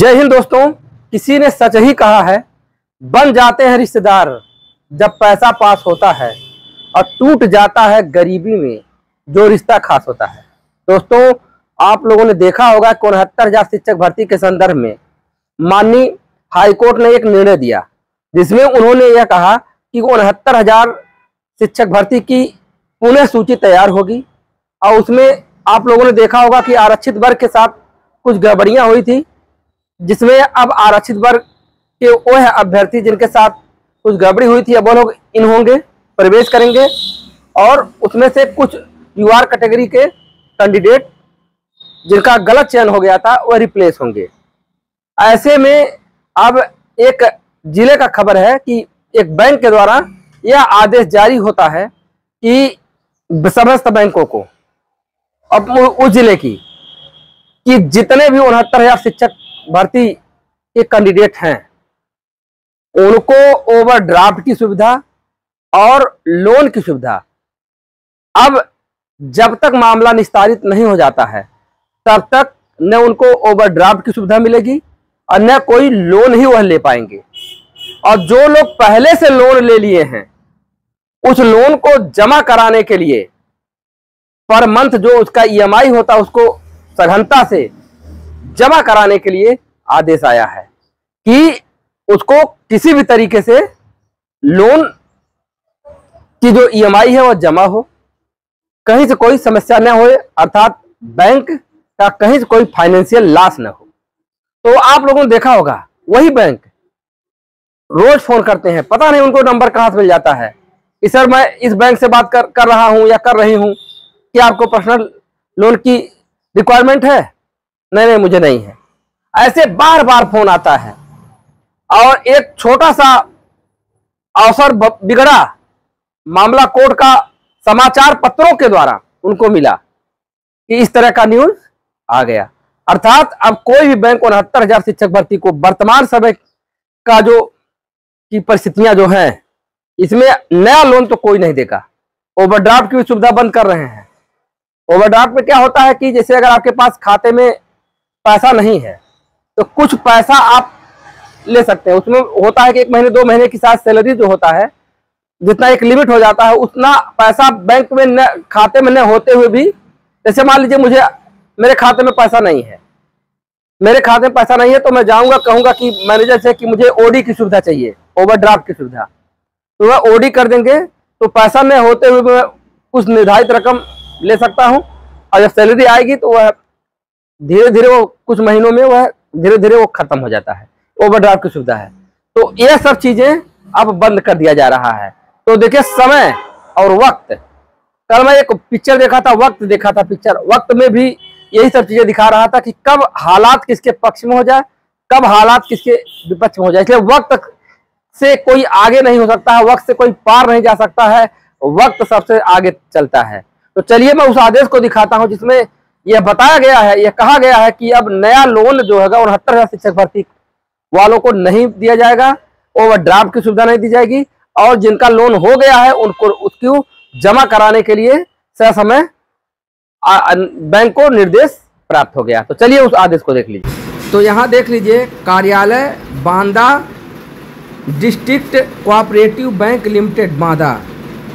जय हिंद दोस्तों, किसी ने सच ही कहा है, बन जाते हैं रिश्तेदार जब पैसा पास होता है और टूट जाता है गरीबी में, जो रिश्ता खास होता है। दोस्तों, आप लोगों ने देखा होगा कि उनहत्तर हज़ार शिक्षक भर्ती के संदर्भ में, माननीय हाईकोर्ट ने एक निर्णय दिया, जिसमें उन्होंने यह कहा कि उनहत्तर हज़ार शिक्षक भर्ती की पुनः सूची तैयार होगी और उसमें आप लोगों ने देखा होगा कि आरक्षित वर्ग के साथ कुछ गड़बड़ियाँ हुई थी जिसमें अब आरक्षित वर्ग के वो है अभ्यर्थी जिनके साथ कुछ गड़बड़ी हुई थी, अब वो लोग इन होंगे, प्रवेश करेंगे और उसमें से कुछ यूआर कैटेगरी के कैंडिडेट जिनका गलत चयन हो गया था वह रिप्लेस होंगे। ऐसे में अब एक ज़िले का खबर है कि एक बैंक के द्वारा यह आदेश जारी होता है कि समस्त बैंकों को, अब उस ज़िले की, कि जितने भी उनहत्तर हज़ार शिक्षक भर्ती के कैंडिडेट हैं। उनको ओवरड्राफ्ट की सुविधा और लोन की सुविधा। अब जब तक मामला निस्तारित नहीं हो जाता है, तब तक न उनको ओवरड्राफ्ट की सुविधा मिलेगी और न कोई लोन ही वह ले पाएँगे। और जो लोग पहले से लोन ले लिए हैं, उस लोन को जमा कराने के लिए पर मंथ जो उसका ईएमआई होता है उसको सघनता से जमा कराने के लिए आदेश आया है कि उसको किसी भी तरीके से लोन की जो ईएमआई है वो जमा हो। कहीं से कोई समस्या न हो अर्थात बैंक का कहीं से कोई फाइनेंशियल लॉस न हो। तो आप लोगों ने देखा होगा, वही बैंक रोज फ़ोन करते हैं। पता नहीं उनको नंबर कहाँ से मिल जाता है। कि सर, मैं इस बैंक से बात कर कर रहा हूँ या कर रही हूँ, कि आपको पर्सनल लोन की रिक्वायरमेंट है? नहीं नहीं, मुझे नहीं है। ऐसे बार बार फ़ोन आता है। और एक छोटा सा अवसर बिगड़ा, मामला कोर्ट का समाचार पत्रों के द्वारा उनको मिला कि इस तरह का न्यूज़ आ गया। अर्थात अब कोई भी बैंक उनहत्तर हज़ार शिक्षक भर्ती को वर्तमान समय का जो की परिस्थितियाँ जो हैं, इसमें नया लोन तो कोई नहीं देगा। ओवरड्राफ्ट की सुविधा बंद कर रहे हैं। ओवरड्राफ्ट में क्या होता है कि जैसे अगर आपके पास खाते में पैसा नहीं है तो कुछ पैसा आप ले सकते हैं। उसमें होता है कि एक महीने, दो महीने की साथ सैलरी जो होता है, जितना एक लिमिट हो जाता है, उतना पैसा बैंक में न, खाते में न होते हुए भी, जैसे मान लीजिए मुझे, मेरे खाते में पैसा नहीं है। मेरे खाते में पैसा नहीं है तो मैं जाऊँगा, कहूँगा कि मैनेजर से कि मुझे ओडी की सुविधा चाहिए ओवरड्राफ्ट की सुविधा। तो वह ओडी कर देंगे तो पैसा न होते हुए मैं कुछ निर्धारित रकम ले सकता हूँ, और जब सैलरी आएगी तो वह धीरे धीरे वो कुछ महीनों में वह धीरे धीरे वो खत्म हो जाता है। ओवरड्राफ्ट की सुविधा है। तो यह सब चीज़ें अब बंद कर दिया जा रहा है। तो देखिए, समय और वक्त। कल मैं एक पिक्चर देखा था, वक्त देखा था पिक्चर वक्त में भी यही सब चीज़ें दिखा रहा था कि कब हालात किसके पक्ष में हो जाए, कब हालात किसके विपक्ष में हो जाए। इसलिए वक्त से कोई आगे नहीं हो सकता है, वक्त से कोई पार नहीं जा सकता है। वक्त सबसे आगे चलता है। तो चलिए, मैं उस आदेश को दिखाता हूँ जिसमें यह बताया गया है यह कहा गया है कि अब नया लोन जो है उनहत्तर हज़ार शिक्षक भर्ती वालों को नहीं दिया जाएगा ओवर ड्राफ्ट की सुविधा नहीं दी जाएगी, और जिनका लोन हो गया है, उनको, उसको जमा कराने के लिए समय बैंक को निर्देश प्राप्त हो गया। तो चलिए उस आदेश को देख लीजिए। तो यहाँ देख लीजिए, कार्यालय Banda district cooperative bank limited, Banda.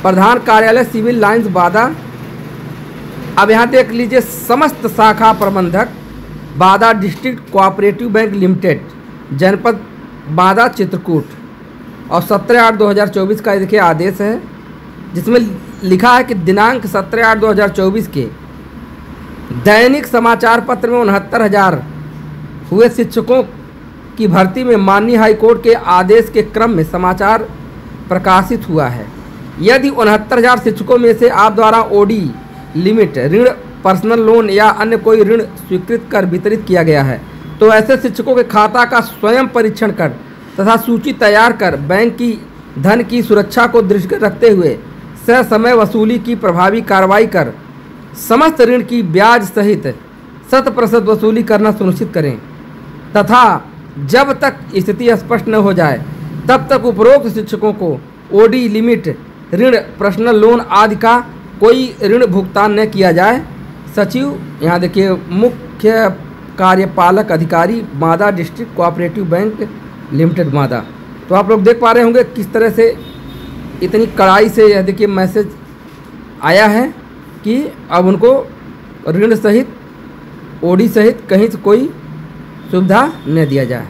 प्रधान कार्यालय सिविल लाइंस, बादा। अब यहाँ देख लीजिए समस्त शाखा प्रबंधक, बादा डिस्ट्रिक्ट कोऑपरेटिव बैंक लिमिटेड, जनपद बादा चित्रकूट। और सत्रह आठ दो हज़ार चौबीस का देखिए आदेश है, जिसमें लिखा है कि दिनांक सत्रह आठ दो हज़ार चौबीस के दैनिक समाचार पत्र में उनहत्तर हज़ार हुए शिक्षकों की भर्ती में माननीय हाईकोर्ट के आदेश के क्रम में समाचार प्रकाशित हुआ है। यदि उनहत्तर हज़ार शिक्षकों में से आप द्वारा ओडी लिमिट, ऋण पर्सनल लोन या अन्य कोई ऋण स्वीकृत कर वितरित किया गया है। तो ऐसे शिक्षकों के खाता का स्वयं परीक्षण कर तथा सूची तैयार कर बैंक की धन की सुरक्षा को दृष्टि रखते हुए सह समय वसूली की प्रभावी कार्रवाई कर समस्त ऋण की ब्याज सहित शत प्रतिशत वसूली करना सुनिश्चित करें। तथा जब तक स्थिति स्पष्ट न हो जाए, तब तक उपरोक्त शिक्षकों को ओडी लिमिट ऋण पर्सनल लोन आदि का कोई ऋण भुगतान न किया जाए। सचिव, यहाँ देखिए, मुख्य कार्यपालक अधिकारी, मादा डिस्ट्रिक्ट कोऑपरेटिव बैंक लिमिटेड मादा। तो आप लोग देख पा रहे होंगे किस तरह से इतनी कड़ाई से यह देखिए मैसेज आया है कि अब उनको ऋण सहित, ओडी सहित कहीं से कोई सुविधा न दिया जाए।